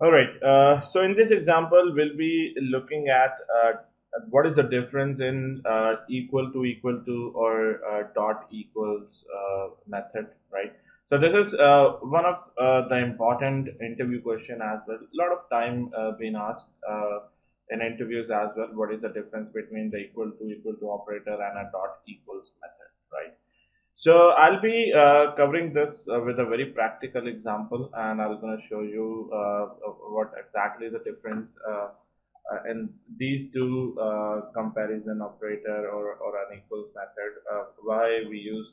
All right. Uh, so in this example, we'll be looking at uh, what is the difference in uh, equal to equal to or uh, dot equals uh, method, right? So this is uh, one of the important interview question as well. A lot of time being asked in interviews as well. What is the difference between the equal to equal to operator and a dot equals method? So I'll be uh, covering this uh, with a very practical example and I'm going to show you uh, what exactly the difference uh, uh, in these two uh, comparison operator or, or an equals method, why we use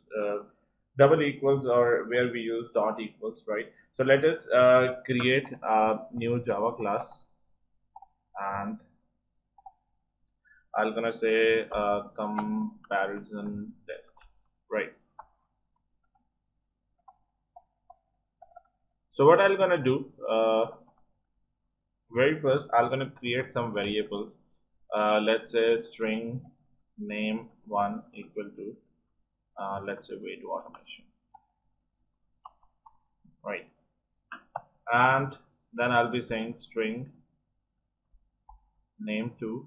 double equals or where we use dot equals, right? So let us create a new Java class and I'm gonna say comparison test, right? So what I'm gonna do, uh, very first, I'm gonna create some variables. Uh, let's say string name one equal to, uh, let's say Way2Automation, right? And then I'll be saying string name two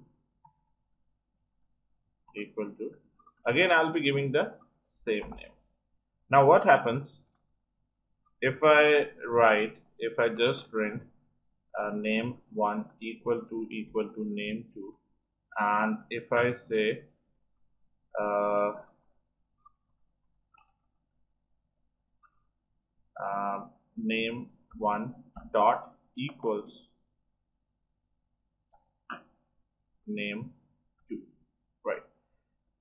equal to, again I'll be giving the same name. Now what happens if I write, if I just print uh, name 1 equal to equal to name 2 and if I say uh, uh, name 1 dot equals name 2 right.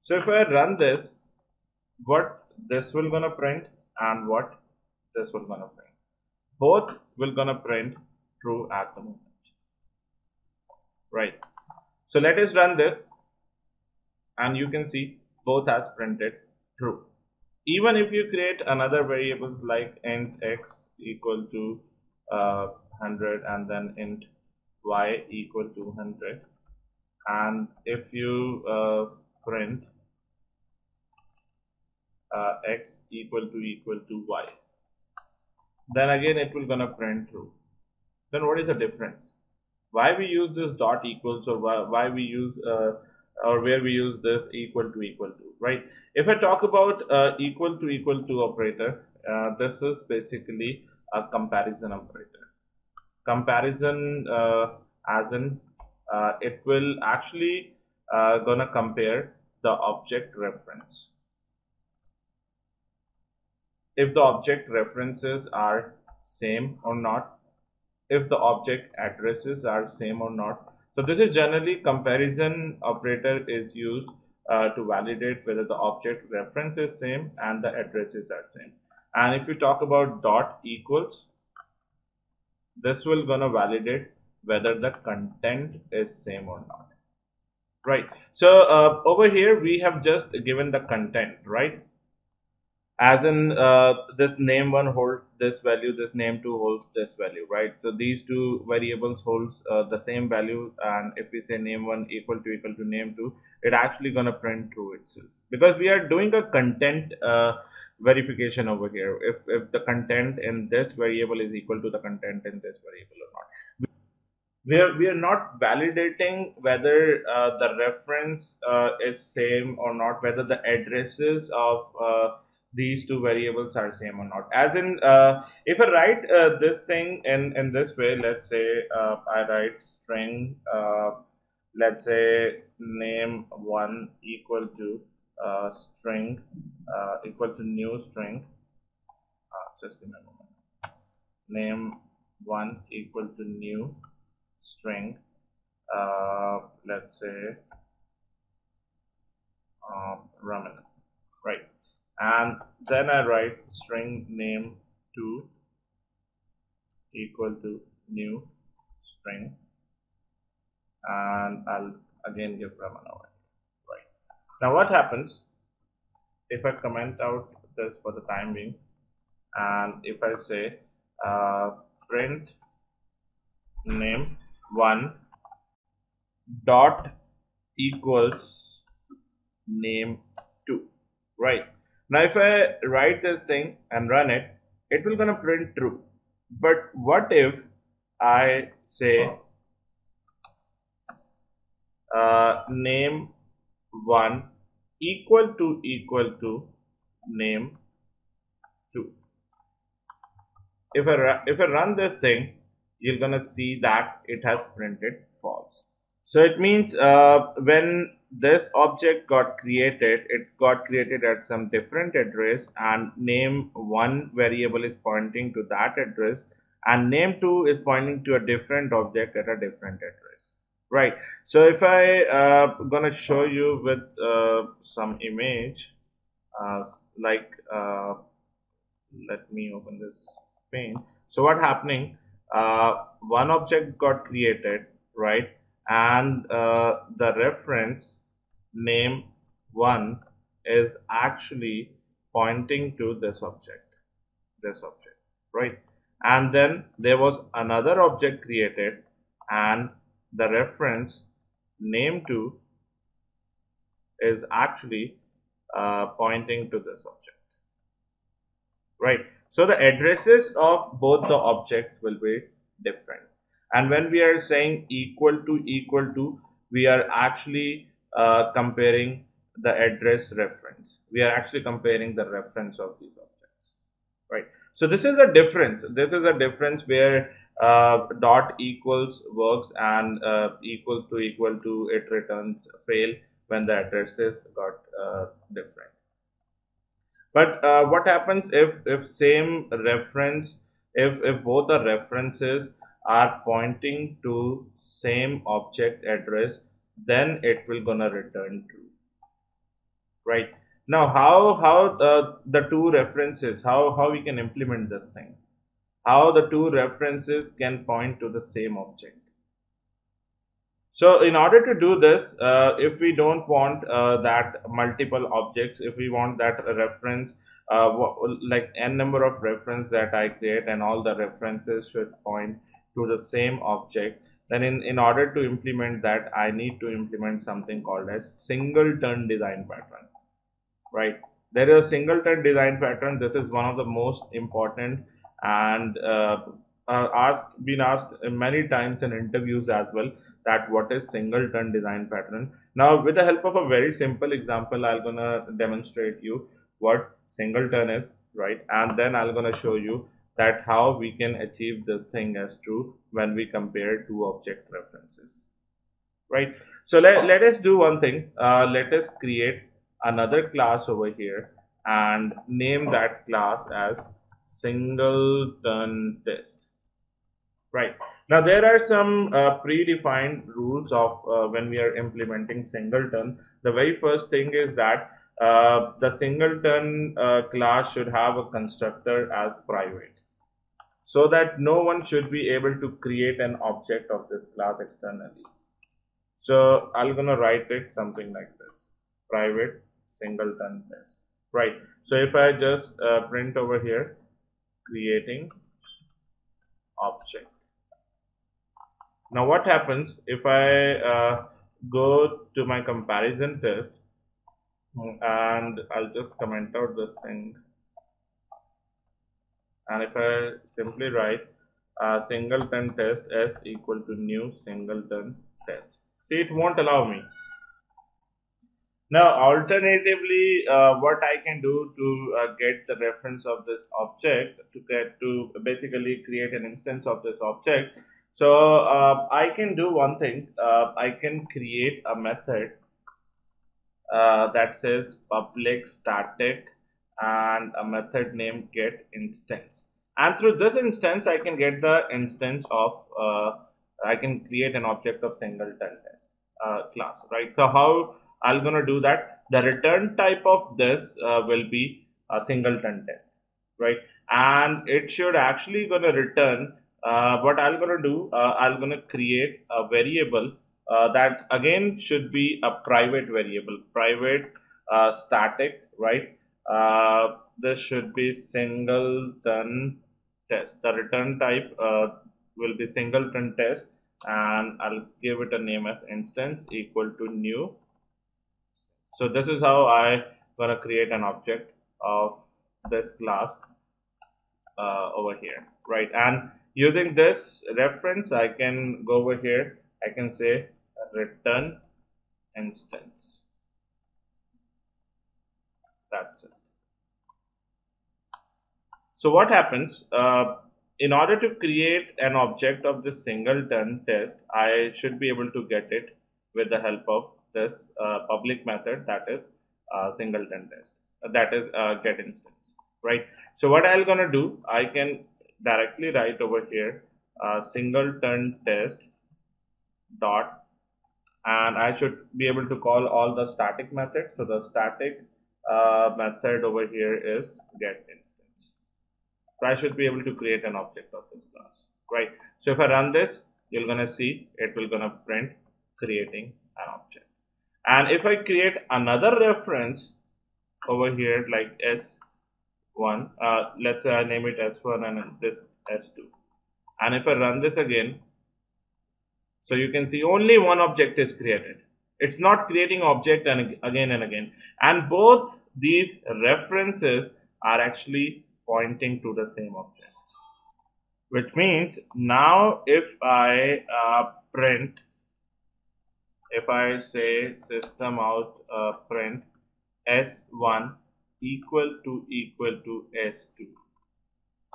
So if I run this what this will gonna print and what this will gonna print. Both will gonna print true at the moment. Right. So let us run this and you can see both has printed true. Even if you create another variable like int x equal to uh, 100 and then int y equal to 100 and if you uh, print uh, x equal to equal to y then again it will gonna print true then what is the difference? Why we use this dot equals or why, we use uh, or where we use this equal to equal to right? If I talk about uh, equal to equal to operator uh, this is basically a comparison operator. Comparison uh, as in uh, it will actually uh, gonna compare the object reference if the object references are same or not if the object addresses are same or not. So this is generally comparison operator is used uh, to validate whether the object reference is same and the addresses are same. And if you talk about dot equals this will gonna validate whether the content is same or not. Right. So uh, over here we have just given the content right as in uh, this name one holds this value this name two holds this value right? So these two variables holds uh, the same value and if we say name one equal to equal to name two it actually gonna print true itself. Because we are doing a content uh, verification over here. If, if the content in this variable is equal to the content in this variable or not. We are, we are not validating whether uh, the reference uh, is same or not whether the addresses of uh, these two variables are same or not. As in uh, if I write uh, this thing in in this way let's say uh, I write string uh, let's say name one equal to uh, string uh, equal to new string. Just give me a moment. Name one equal to new string let's say Raman. Right and then I write string name 2 equal to new string. And I'll again give Ramana right. Now what happens if I comment out this for the time being? And if I say uh, print name 1 dot equals name 2 right now if I write this thing and run it, it will gonna print true. But what if I say uh, name one equal to equal to name two. If I if I run this thing, you're gonna see that it has printed false. So it means uh, when this object got created, it got created at some different address and name one variable is pointing to that address and name two is pointing to a different object at a different address. Right. So if I uh, gonna show you with uh, some image uh, like uh, let me open this pane. So what happening? Uh, one object got created, right? and uh, the reference name 1 is actually pointing to this object this object right? And then there was another object created and the reference name 2 is actually uh, pointing to this object right? So the addresses of both the objects will be different. And when we are saying equal to equal to we are actually uh, comparing the address reference. We are actually comparing the reference of these objects right? So this is a difference. This is a difference where uh, dot equals works and uh, equal to equal to it returns fail when the addresses got uh, different. But uh, what happens if if same reference if if both the references are pointing to same object address then it will gonna return true right? Now how how the, the two references how how we can implement this thing? How the two references can point to the same object. So in order to do this uh, if we don't want uh, that multiple objects if we want that reference uh, like n number of reference that I create and all the references should point to the same object then in, in order to implement that I need to implement something called as singleton design pattern right? There is a singleton design pattern. This is one of the most important and uh, uh, asked been asked many times in interviews as well that what is singleton design pattern. Now with the help of a very simple example i'm gonna demonstrate you what singleton is right? And then i'm gonna show you that how we can achieve this thing as true when we compare two object references right? So let, let us do one thing. Uh, let us create another class over here and name that class as singleton test right? Now there are some uh, predefined rules of uh, when we are implementing singleton the very first thing is that uh, the singleton uh, class should have a constructor as private so that no one should be able to create an object of this class externally. So I'm gonna write it something like this, private singleton test, right? So if I just uh, print over here, creating object. Now what happens if I uh, go to my comparison test and I'll just comment out this thing and if I simply write uh, singleton test s equal to new singleton test. See it won't allow me. Now alternatively uh, what I can do to uh, get the reference of this object to get to basically create an instance of this object. So uh, I can do one thing. Uh, I can create a method uh, that says public static and a method named get instance. And through this instance I can get the instance of uh, I can create an object of singleton test uh, class right? So how I'm gonna do that? The return type of this uh, will be a singleton test right? And it should actually gonna return uh, what I'm gonna do uh, I'm gonna create a variable uh, that again should be a private variable private static right uh, this should be singleton test. The return type uh, will be singleton test and I'll give it a name as instance equal to new. So this is how I gonna create an object of this class uh, over here, right? And using this reference I can go over here I can say return instance that's it. So what happens uh, in order to create an object of this singleton test I should be able to get it with the help of this uh, public method that is uh, singleton test that is uh, get instance right? So what I'm gonna do I can directly write over here uh, singleton test dot and I should be able to call all the static methods. So the static uh, method over here is get instance. So I should be able to create an object of this class right? So if I run this you're gonna see it will gonna print creating an object. And if I create another reference over here like s1 uh, let's say I name it s1 and this s2 and if I run this again so you can see only one object is created. It's not creating object and again and again. And both these references are actually pointing to the same object. Which means now if I uh, print if I say system out uh, print s1 equal to equal to s2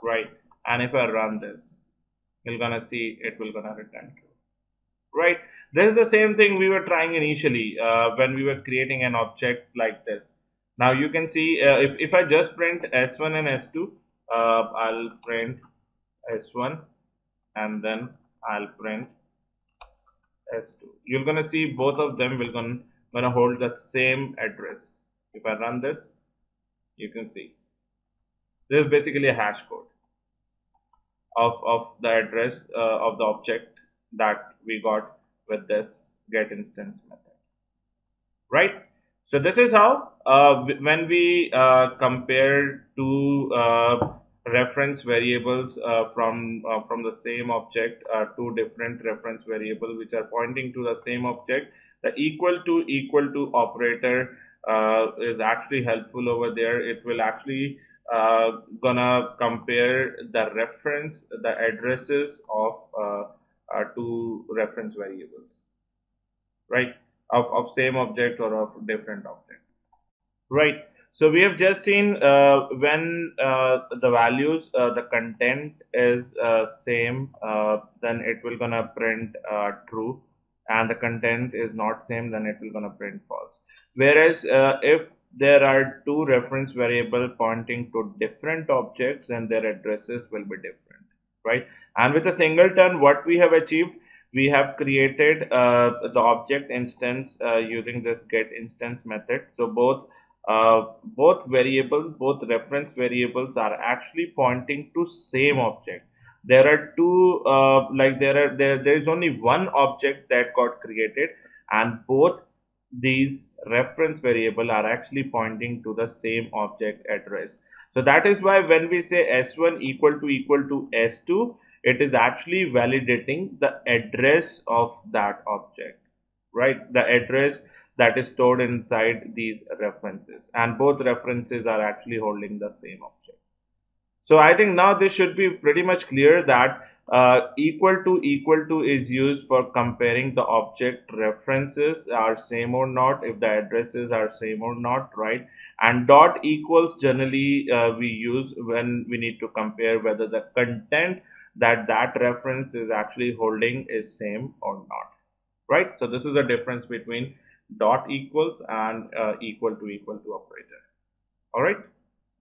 right? And if I run this you're gonna see it will gonna return true right? This is the same thing we were trying initially uh, when we were creating an object like this now you can see uh, if, if I just print s1 and s2 uh, I'll print s1 and then I'll print s2 you're gonna see both of them will gonna, gonna hold the same address. If I run this you can see. This is basically a hash code of, of the address uh, of the object that we got with this get instance method. Right so this is how uh, when we uh, compare two uh, reference variables uh, from uh, from the same object two different reference variables which are pointing to the same object the equal to equal to operator uh, is actually helpful over there. It will actually uh, gonna compare the reference, the addresses of uh, two reference variables, right? Of, of same object or of different object, right? So we have just seen uh, when uh, the values, uh, the content is same, then it will gonna print true, and the content is not same, then it will gonna print false. Whereas uh, if there are two reference variable pointing to different objects then their addresses will be different. Right? And with a singleton what we have achieved we have created uh, the object instance uh, using this get instance method so both uh, both variables both reference variables are actually pointing to same object there are two uh, like there are there there is only one object that got created and both these reference variable are actually pointing to the same object address. So that is why when we say S1 equal to equal to S2, it is actually validating the address of that object, right? The address that is stored inside these references and both references are actually holding the same object. So I think now this should be pretty much clear that uh, equal to equal to is used for comparing the object references are same or not if the addresses are same or not right and dot equals generally uh, we use when we need to compare whether the content that that reference is actually holding is same or not right? So this is the difference between dot equals and uh, equal to equal to operator. All right